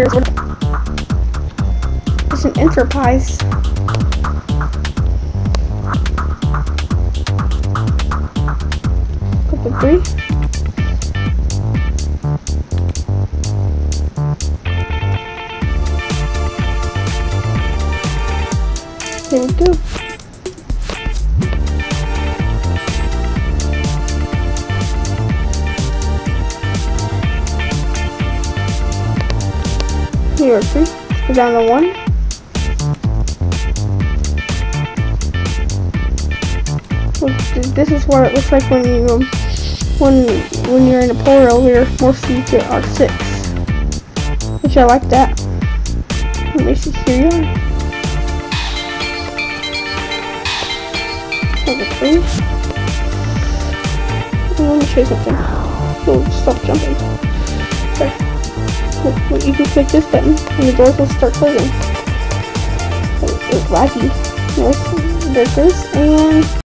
It's an enterprise. Couple three. There we go. Are three. Let's go down to one. This is what it looks like when you um, when when you're in a polar elevator. Most of you get are six, which I like that. Let me see here. You are. Oh, let me show you something. Oh, stop jumping. Okay. You can click this button and the doors will start closing. It's laggy. Yes, there goes. And